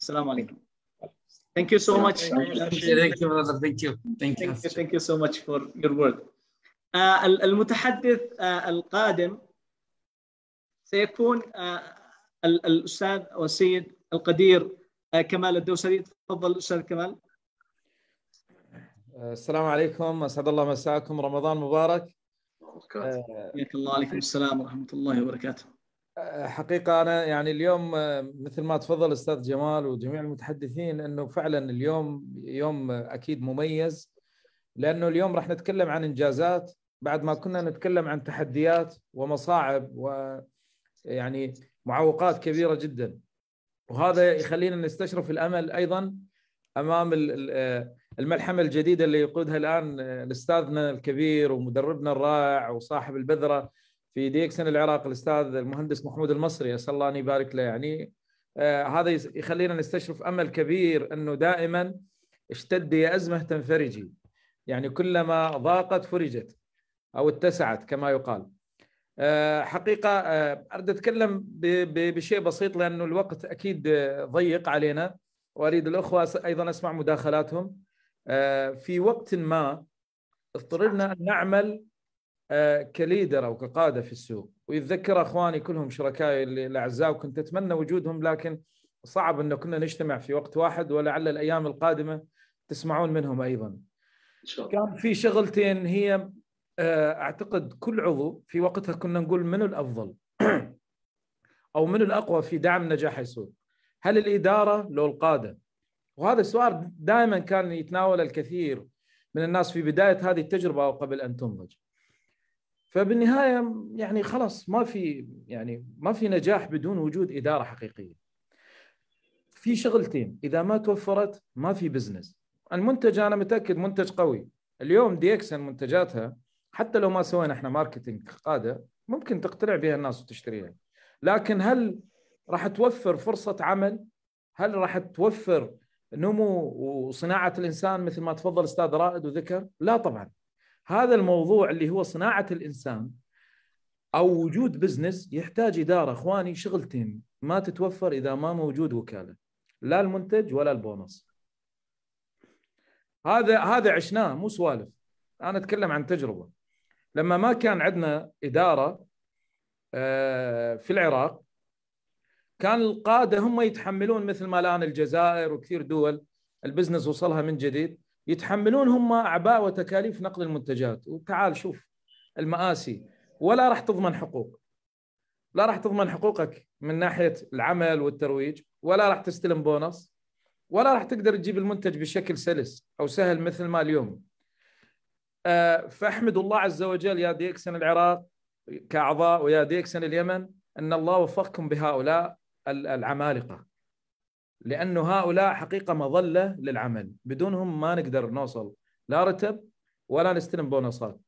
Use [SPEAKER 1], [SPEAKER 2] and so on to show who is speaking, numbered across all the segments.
[SPEAKER 1] السلام عليكم Thank you so much.
[SPEAKER 2] Thank you, brother. Thank you. Thank you.
[SPEAKER 1] Thank you, thank you so much for your word. آه المتحدث آه القادم سيكون آه الاستاذ والسيد القدير كمال الدوسري تفضل أستاذ كمال
[SPEAKER 3] السلام عليكم اسعد الله مساكم رمضان مبارك
[SPEAKER 1] حياك الله عليكم السلام ورحمه الله وبركاته
[SPEAKER 3] حقيقة أنا يعني اليوم مثل ما تفضل أستاذ جمال وجميع المتحدثين إنه فعلا اليوم يوم أكيد مميز لأنه اليوم راح نتكلم عن إنجازات بعد ما كنا نتكلم عن تحديات ومصاعب ويعني معوقات كبيرة جدا. وهذا يخلينا نستشرف الأمل أيضا أمام الملحمة الجديدة اللي يقودها الآن الاستاذنا الكبير ومدربنا الرائع وصاحب البذرة في ديكسن العراق الأستاذ المهندس محمود المصري أسأل الله أن يبارك له. يعني آه هذا يخلينا نستشرف أمل كبير أنه دائما اشتد يا أزمة تنفرجي. يعني كلما ضاقت فرجت أو اتسعت كما يقال. آه حقيقة آه أريد أتكلم بشيء بسيط لأنه الوقت أكيد ضيق علينا. وأريد الأخوة أيضا أسمع مداخلاتهم. في وقت ما اضطررنا أن نعمل كليدر أو كقادة في السوق ويتذكر أخواني كلهم شركائي الأعزاء وكنت أتمنى وجودهم لكن صعب انه كنا نجتمع في وقت واحد ولعل الأيام القادمة تسمعون منهم أيضا. كان في شغلتين هي أعتقد كل عضو في وقتها كنا نقول منو الأفضل أو منو الأقوى في دعم نجاح السوق؟ هل الإدارة لو القادة؟ وهذا السؤال دائما كان يتناول الكثير من الناس في بداية هذه التجربة أو قبل أن تنضج. فبالنهاية يعني خلاص ما في يعني ما في نجاح بدون وجود إدارة حقيقية. في شغلتين إذا ما توفرت ما في business. المنتج أنا متأكد منتج قوي. اليوم DXN منتجاتها حتى لو ما سوينا إحنا marketing قادة ممكن تقتنع بها الناس وتشتريها. لكن هل راح توفر فرصة عمل؟ هل راح توفر نمو وصناعة الإنسان مثل ما تفضل أستاذ رائد وذكر؟ لا طبعا. هذا الموضوع اللي هو صناعة الإنسان أو وجود بزنس يحتاج إدارة أخواني شغلتين ما تتوفر إذا ما موجود وكالة. لا المنتج ولا البونص. هذا هذا عشناه مو سوالف. أنا أتكلم عن تجربة. لما ما كان عندنا إدارة في العراق كان القادة هم يتحملون مثل ما الآن الجزائر وكثير دول ال business وصلها من جديد يتحملون هم أعباء وتكاليف نقل المنتجات. وتعال شوف المآسي. ولا راح تضمن حقوق. لا راح تضمن حقوقك من ناحية العمل والترويج. ولا راح تستلم بونص. ولا راح تقدر تجيب المنتج بشكل سلس أو سهل مثل ما اليوم فأحمد الله عز وجل يا ديكسن العراق كأعضاء ويا ديكسن اليمن أن الله وفقكم بهؤلاء العمالقة. لأنه هؤلاء حقيقة مظلة للعمل. بدونهم ما نقدر نوصل لا رتب ولا نستلم بونصات.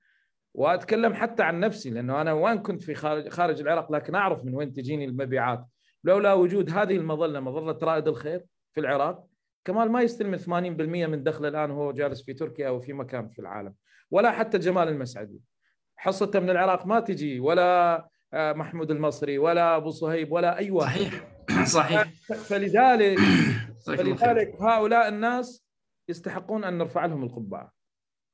[SPEAKER 3] وأتكلم حتى عن نفسي لأنه أنا وين كنت في خارج خارج العراق لكن أعرف من وين تجيني المبيعات. لولا وجود هذه المظلة مظلة رائد الخير في العراق كمال ما يستلم 80% من دخله الآن وهو جالس في تركيا أو في مكان في العالم. ولا حتى جمال المسعدي. حصته من العراق ما تجي ولا محمود المصري ولا أبو صهيب ولا أي واحد.
[SPEAKER 2] صحيح. صحيح.
[SPEAKER 3] فلذلك فلذلك هؤلاء الناس يستحقون أن نرفع لهم القبعة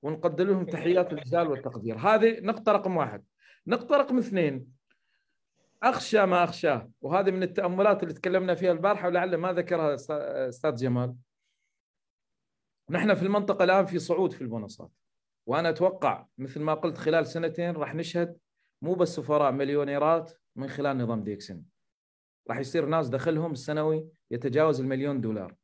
[SPEAKER 3] ونقدم لهم تحيات الجزال والتقدير. هذه نقطة رقم واحد. نقطة رقم اثنين. أخشى ما أخشاه. وهذه من التأملات اللي تكلمنا فيها البارحة ولعل ما ذكرها أستاذ جمال. نحن في المنطقة الآن في صعود في البونصات وأنا أتوقع مثل ما قلت خلال سنتين راح نشهد مو بس سفراء مليونيرات من خلال نظام ديكسن. راح يصير ناس دخلهم السنوي يتجاوز المليون دولار.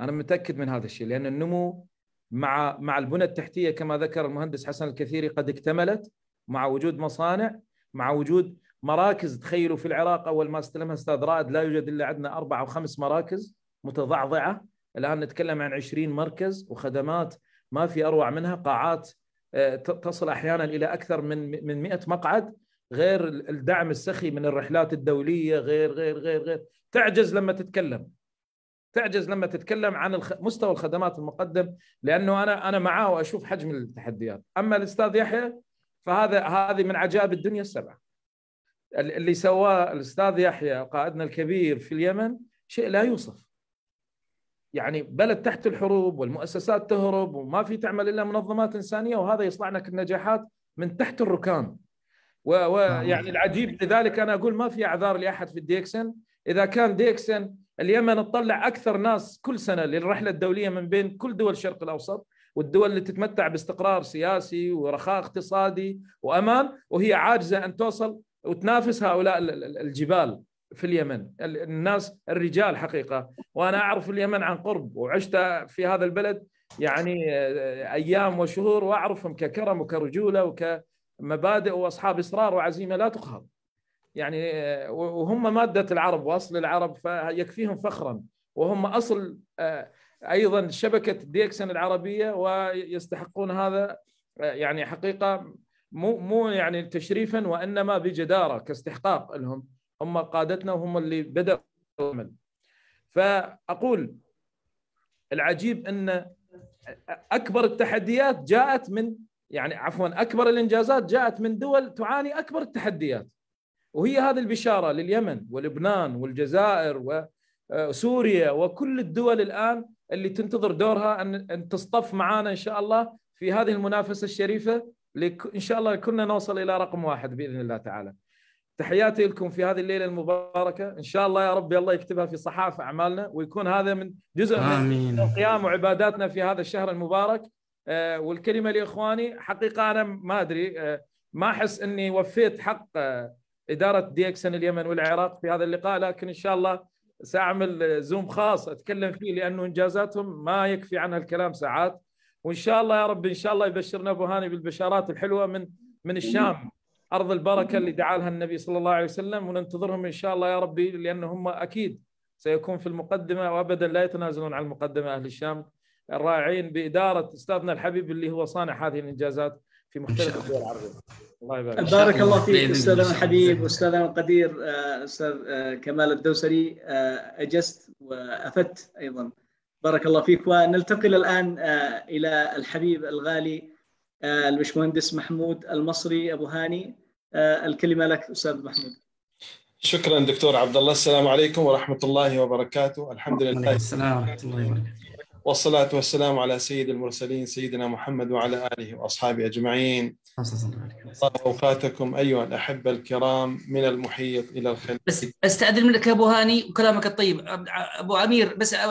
[SPEAKER 3] أنا متأكد من هذا الشيء لأن النمو مع مع البنى التحتية كما ذكر المهندس حسن الكثيري قد اكتملت مع وجود مصانع مع وجود مراكز تخيلوا في العراق أول ما استلمها أستاذ رائد لا يوجد إلا عندنا أربع أو خمس مراكز متضعضعة. الآن نتكلم عن 20 مركز وخدمات ما في أروع منها قاعات تصل أحيانا إلى أكثر من من 100 مقعد. غير الدعم السخي من الرحلات الدولية غير غير غير غير. تعجز لما تتكلم. تعجز لما تتكلم عن مستوى الخدمات المقدم لأنه أنا أنا معاه وأشوف حجم التحديات. أما الأستاذ يحيى فهذا هذه من عجائب الدنيا السبعة. اللي سواه الأستاذ يحيى قائدنا الكبير في اليمن شيء لا يوصف. يعني بلد تحت الحروب والمؤسسات تهرب وما في تعمل إلا منظمات إنسانية وهذا يصنع لك النجاحات من تحت الركام ويعني العجيب لذلك أنا أقول ما في أعذار لأحد في الديكسن. إذا كان ديكسن اليمن تطلع أكثر ناس كل سنة للرحلة الدولية من بين كل دول الشرق الأوسط والدول اللي تتمتع باستقرار سياسي ورخاء اقتصادي وأمان وهي عاجزة أن توصل وتنافس هؤلاء الجبال في اليمن. الناس الرجال حقيقة. وأنا أعرف اليمن عن قرب وعشت في هذا البلد يعني أيام وشهور وأعرفهم ككرم وكرجولة وكمبادئ وأصحاب إصرار وعزيمة لا تقهر. يعني وهم مادة العرب وأصل العرب فيكفيهم فخرا. وهم أصل أيضا شبكة ديكسن العربية ويستحقون هذا يعني حقيقة مو مو يعني تشريفا وإنما بجدارة كاستحقاق لهم. هم قادتنا وهم اللي بدأوا العمل. فأقول العجيب إن أكبر التحديات جاءت من يعني عفوا أكبر الإنجازات جاءت من دول تعاني أكبر التحديات وهي هذه البشارة لليمن ولبنان والجزائر وسوريا وكل الدول الآن اللي تنتظر دورها أن أن تصطف معنا إن شاء الله في هذه المنافسة الشريفة إن شاء الله كلنا نوصل إلى رقم واحد بإذن الله تعالى. تحياتي لكم في هذه الليلة المباركة إن شاء الله يا رب الله يكتبها في صحائف أعمالنا ويكون هذا من جزء آمين. من القيام وعباداتنا في هذا الشهر المبارك آه والكلمة لإخواني حقيقة أنا ما أدري آه ما أحس إني وفيت حق آه إدارة ديكسن اليمن والعراق في هذا اللقاء لكن إن شاء الله سأعمل زوم خاص أتكلم فيه لأنه إنجازاتهم ما يكفي عنها الكلام ساعات. وإن شاء الله يا رب إن شاء الله يبشرنا أبو هاني بالبشارات الحلوة من من الشام أرض البركة اللي دعا لها النبي صلى الله عليه وسلم وننتظرهم إن شاء الله يا ربي لأن هم أكيد سيكون في المقدمة وابدا لا يتنازلون عن المقدمة أهل الشام. الرائعين بإدارة أستاذنا الحبيب اللي هو صانع هذه الإنجازات في مختلف الدول العربية.
[SPEAKER 1] الله يبارك. بارك الله فيك أستاذنا الحبيب واستاذنا القدير أستاذ كمال الدوسري اجزت وأفدت أيضا. بارك الله فيك. وننتقل الآن إلى الحبيب الغالي البشمهندس محمود المصري أبو هاني. الكلمة لك أستاذ محمود.
[SPEAKER 4] شكرا دكتور عبد الله السلام عليكم ورحمة الله وبركاته. الحمد لله.
[SPEAKER 2] السلام ورحمة الله وبركاته.
[SPEAKER 4] والصلاة والسلام على سيد المرسلين سيدنا محمد وعلى آله وأصحابه أجمعين. أوقاتكم أيها الأحبة الكرام من المحيط إلى الخليج.
[SPEAKER 2] بس أستأذن منك يا أبو هاني وكلامك الطيب. أبو عمير بس